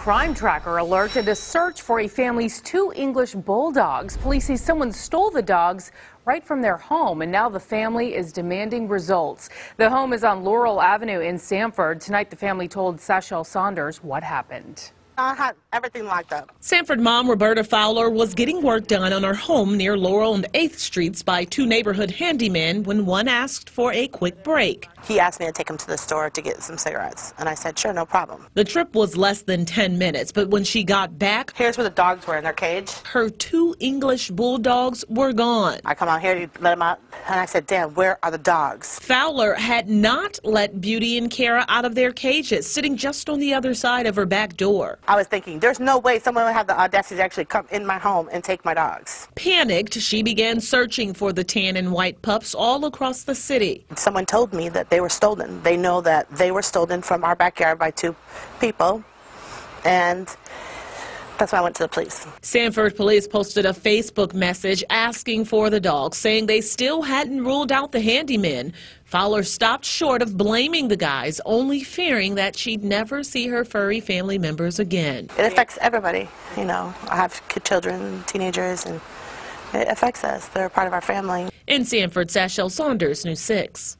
Crime Tracker alerted a search for a family's two English bulldogs. Police say someone stole the dogs right from their home, and now the family is demanding results. The home is on Laurel Avenue in Sanford. Tonight, the family told Sashel Saunders what happened. I had everything locked up. Sanford mom Roberta Fowler was getting work done on her home near Laurel and 8th Streets by two neighborhood handymen when one asked for a quick break. He asked me to take him to the store to get some cigarettes, and I said, sure, no problem. The trip was less than 10 minutes, but when she got back, Here's where the dogs were in their cage. her two English bulldogs were gone. I come out here to let them out, and I said, damn, where are the dogs? Fowler had not let Beauty and Kara out of their cages, sitting just on the other side of her back door. I was thinking, there's no way someone would have the audacity to actually come in my home and take my dogs. Panicked, she began searching for the tan and white pups all across the city. Someone told me that they were stolen. They know that they were stolen from our backyard by two people, and that's why I went to the police. Sanford police posted a Facebook message asking for the dogs, saying they still hadn't ruled out the handymen. Fowler stopped short of blaming the guys, only fearing that she'd never see her furry family members again. It affects everybody. You know, I have children, teenagers, and it affects us. They're part of our family. In Sanford, Sashel Saunders, News 6.